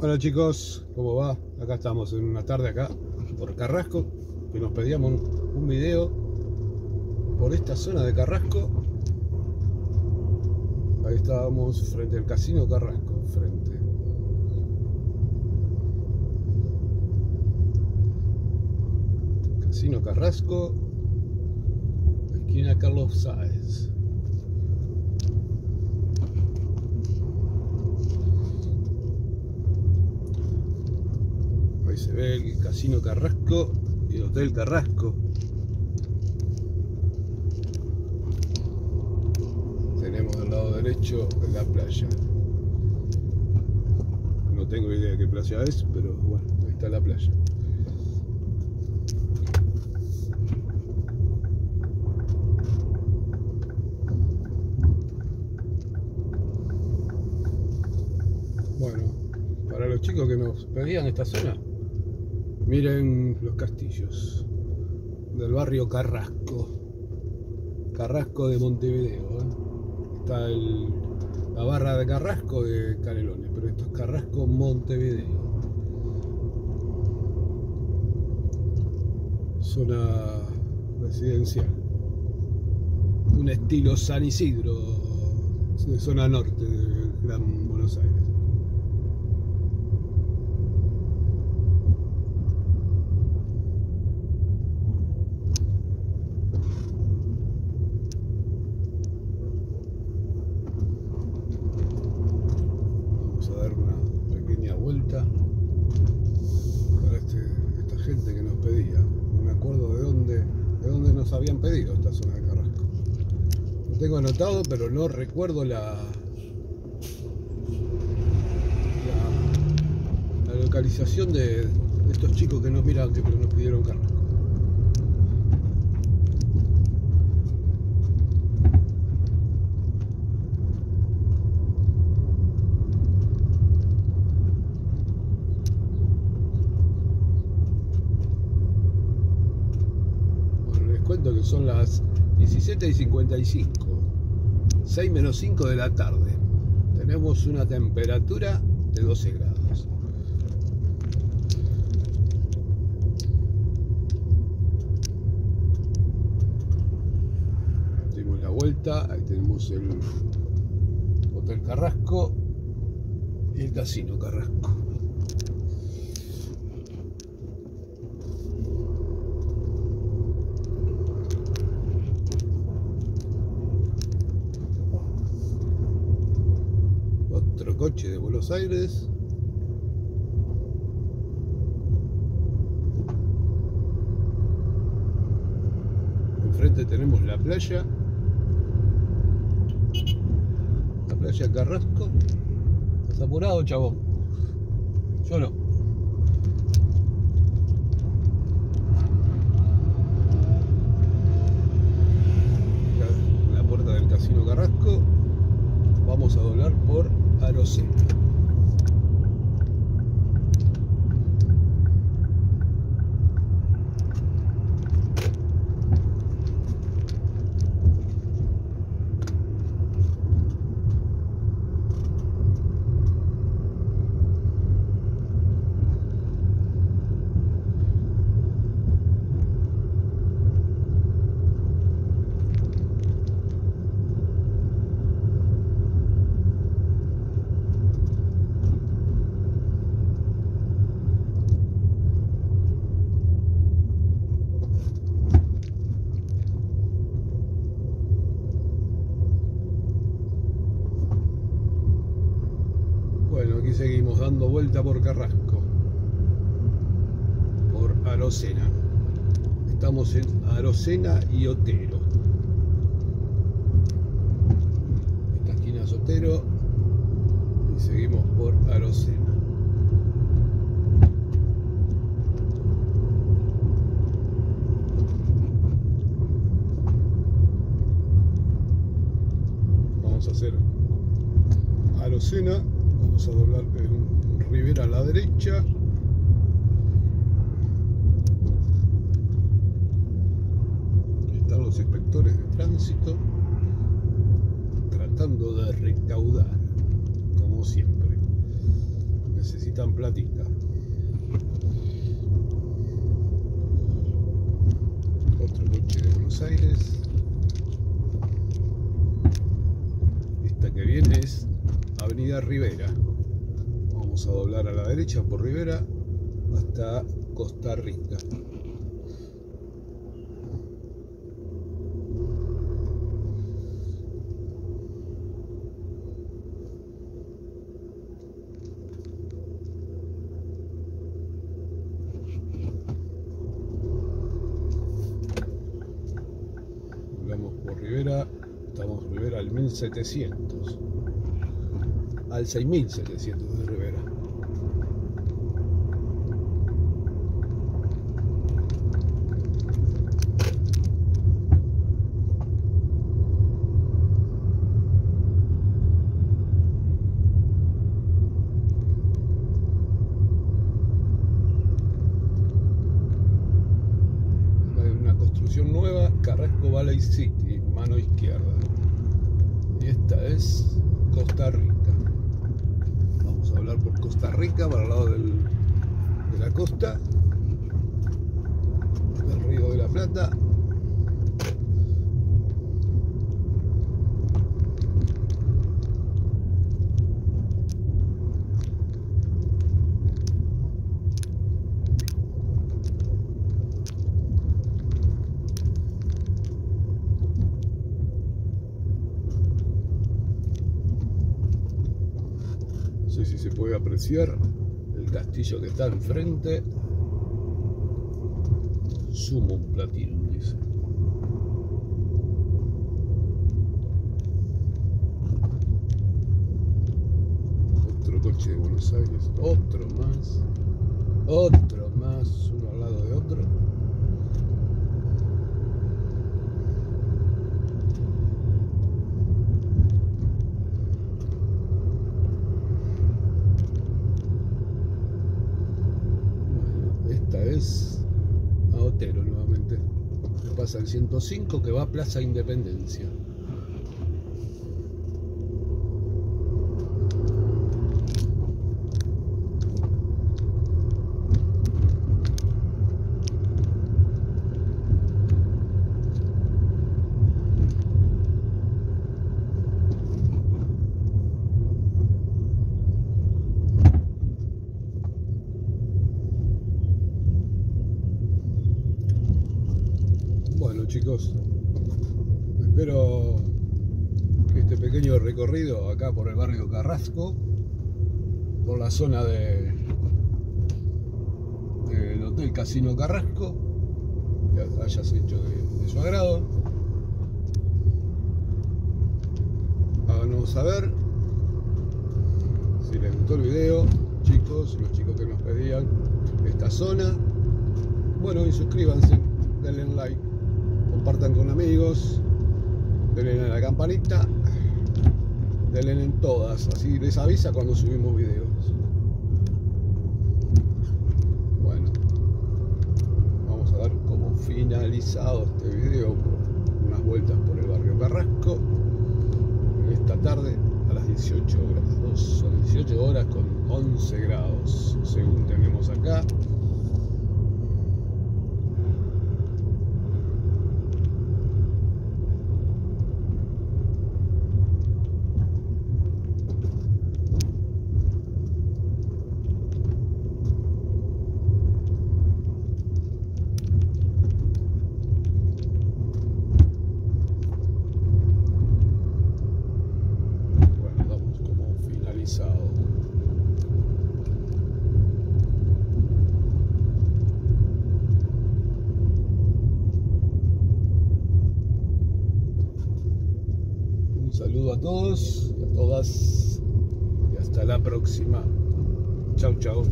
Bueno chicos, ¿cómo va? Acá estamos en una tarde acá por Carrasco, que nos pedíamos un video por esta zona de Carrasco. Ahí estábamos frente al Casino Carrasco, frente. Casino Carrasco, esquina Carlos Sáez. Ahí se ve el Casino Carrasco y el Hotel Carrasco. Tenemos al lado derecho la playa. No tengo idea de qué playa es, pero bueno, ahí está la playa. Bueno, para los chicos que nos pedían esta zona, miren los castillos del barrio Carrasco. Carrasco de Montevideo. ¿eh? Está la barra de Carrasco de Canelones, pero esto es Carrasco Montevideo. Zona residencial. Un estilo San Isidro, zona norte del Gran Buenos Aires. Vamos a dar una pequeña para este- esta gente que nos pedía. No me acuerdo de dónde, de dónde nos habían pedido esta zona de Carrasco. Lo tengo anotado, pero no recuerdo la, localización de, de estos chicos que nos miran, que nos pidieron Carrasco. Bueno, les cuento que son las 17 y 55, 6 menos 5 de la tarde. Tenemos una temperatura de 12 grados. Dimos la vuelta, ahí tenemos el Hotel Carrasco y el Casino Carrasco. Coche de Buenos Aires. Enfrente tenemos la playa. La playa Carrasco. ¿Estás apurado, chavo? Yo no. La puerta del Casino Carrasco. Vamos a doblar por Arocena. Bueno, seguimos dando vuelta por Carrasco. Por Arocena. Estamos en Arocena y Otero. Esta esquina es Otero. Y seguimos por Arocena. Vamos a hacer Arocena, vamos a doblar en Rivera a la derecha. Están los inspectores de tránsito tratando de recaudar, como siempre. Necesita necesitan platita. Otro coche de Buenos Aires. Esta que viene es Avenida Rivera. Vamos a doblar a la derecha por Rivera hasta Costa Rica. Vamos por Rivera, estamos Rivera al 1700, al 6700 de Rivera. Una construcción nueva, Carrasco Valley City, mano izquierda. Y esta es Costa Rica. A hablar por Costa Rica, para el lado del- de la costa, del Río de la Plata. No sé si se puede apreciar el castillo que está enfrente. Sumo un platino, dice. Otro coche de Buenos Aires, otro más, otro más, uno al lado de otro. Bueno, esta es a Otero nuevamente. El 105 que va a Plaza Independencia. Bueno espero que este pequeño recorrido acá por el barrio Carrasco, por la zona de del Hotel Casino Carrasco, hayas hecho de, de su agrado. Háganos saber si les gustó el video, chicos, los chicos que nos pedían esta zona. Bueno, y suscríbanse, denle like, compartan con amigos, denle a la campanita, denle en todas, así les avisa cuando subimos videos. Bueno, vamos a dar como finalizado este video por unas vueltas por el barrio Carrasco esta tarde a las 18 horas, son 18 horas con 11 grados, según tenemos acá. Bueno, damos como finalizado. Un saludo a todos y a todas y hasta la próxima. Chau, chau.